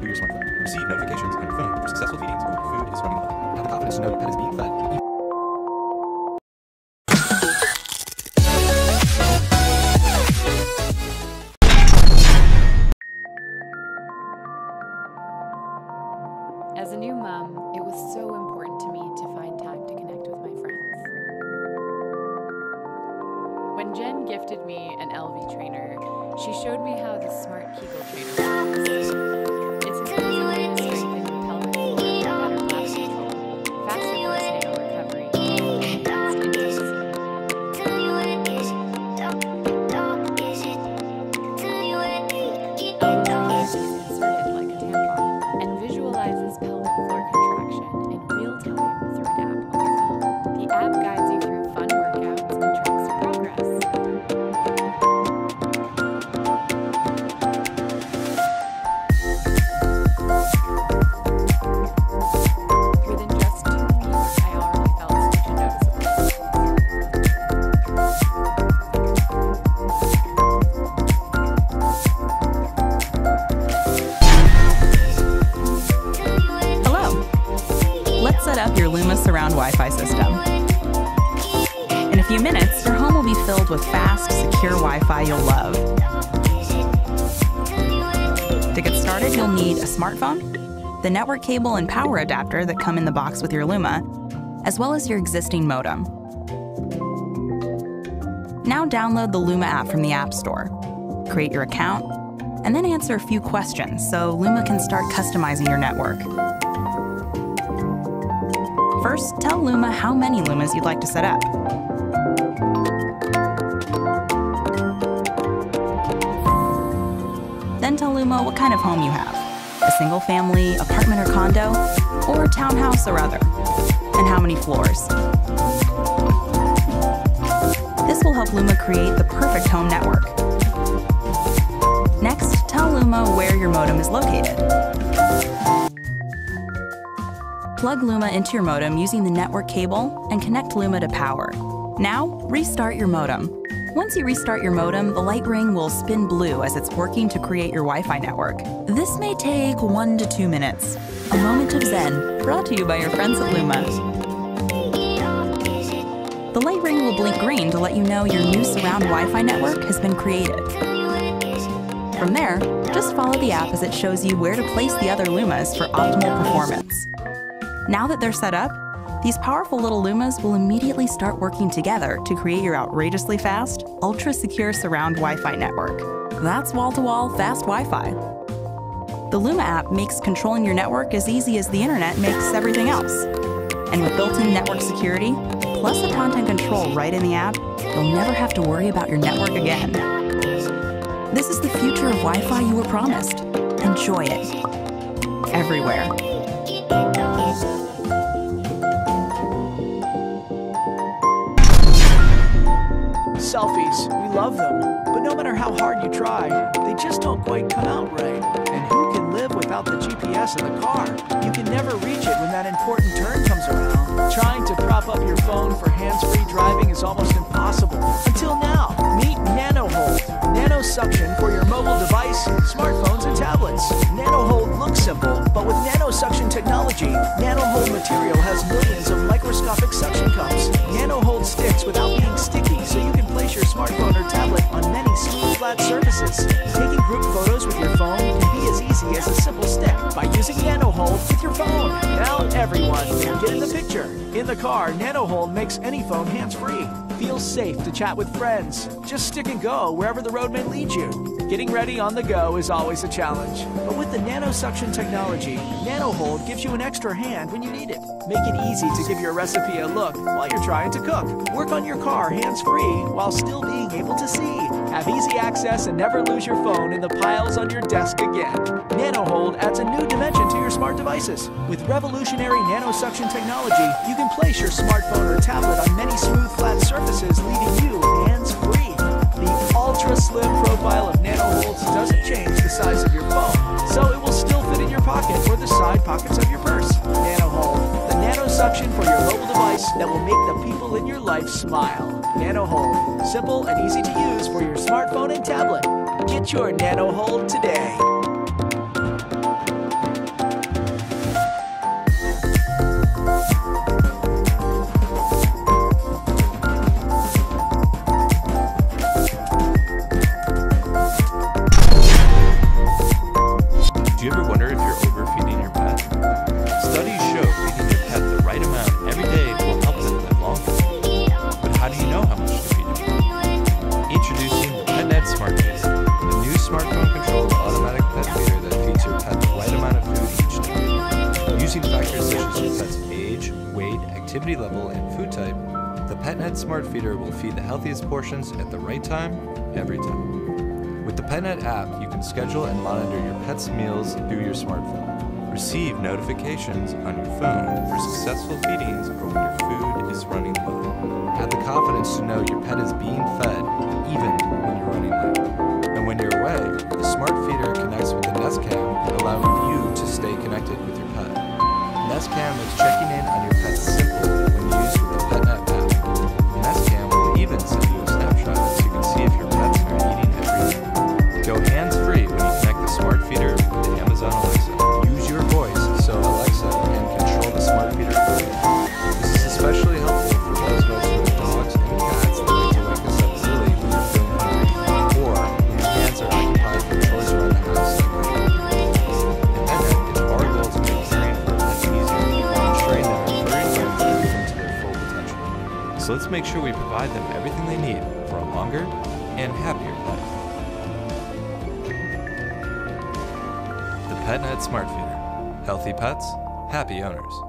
to your smartphone. Receive notifications on your phone for successful feedings or your food is running low. Have the confidence to know your pet is being fed. As a new mom, it was so important to me to find time to connect with my friends. When Jen gifted me an Elvie trainer, she showed me how the smart Kegel trainer works. Surround Wi-Fi system. In a few minutes, your home will be filled with fast, secure Wi-Fi you'll love. To get started, you'll need a smartphone, the network cable and power adapter that come in the box with your Luma, as well as your existing modem. Now download the Luma app from the App Store. Create your account, and then answer a few questions so Luma can start customizing your network. First, tell Luma how many Lumas you'd like to set up. Then tell Luma what kind of home you have a single family, apartment or condo, or townhouse or other, and how many floors. This will help Luma create the perfect home network. Next, tell Luma where your modem is located. Plug Luma into your modem using the network cable and connect Luma to power. Now, restart your modem. Once you restart your modem, the light ring will spin blue as it's working to create your Wi Fi network. This may take one to two minutes. A moment of Zen, brought to you by your friends at Luma. The light ring will blink green to let you know your new surround Wi Fi network has been created. From there, just follow the app as it shows you where to place the other Lumas for optimal performance. Now that they're set up, these powerful little Lumas will immediately start working together to create your outrageously fast, ultra secure surround Wi Fi network. That's wall to wall fast Wi Fi. The Luma app makes controlling your network as easy as the internet makes everything else. And with built in network security, plus the content control right in the app, you'll never have to worry about your network again. This is the future of Wi Fi you were promised. Enjoy it. Everywhere. We love them, but no matter how hard you try, they just don't quite come out right. And who can live without the GPS in the car? You can never reach it when that important turn comes around. Trying to prop up your phone for hands-free driving is almost impossible. Until now, meet NanoHold. Nano suction for your mobile device, smartphones, and tablets. NanoHold looks simple, but with nano suction technology, NanoHold material has millions of microscopic suction cups. NanoHold sticks without being sticky, so you place your smartphone or tablet on many smooth, flat surfaces. Taking group photos with your phone can be as easy as a simple step by using NanoHold with your phone. Now everyone can get in the picture. In the car, NanoHold makes any phone hands-free. Feel safe to chat with friends. Just stick and go wherever the road may lead you. Getting ready on the go is always a challenge. But with the nano suction technology, NanoHold gives you an extra hand when you need it. Make it easy to give your recipe a look while you're trying to cook. Work on your car hands-free while still being able to see. Have easy access and never lose your phone in the piles on your desk again. NanoHold adds a new dimension to your smart devices. With revolutionary nano suction technology, you can place your smartphone or tablet on many smooth, flat surfaces, that will make the people in your life smile. NanoHold, simple and easy to use for your smartphone and tablet. Get your NanoHold today. Weight, activity level, and food type, the PetNet Smart Feeder will feed the healthiest portions at the right time, every time. With the PetNet app, you can schedule and monitor your pet's meals through your smartphone. Receive notifications on your phone for successful feedings or when your food is running low. Have the confidence to know your pet is being fed even when you're running low. And when you're away, the smart feeder connects with the Nest Cam, allowing you to stay connected with your pet. Nest Cam makes checking in on your So let's make sure we provide them everything they need for a longer and happier life. The PetNet Smart Feeder. Healthy pets, happy owners.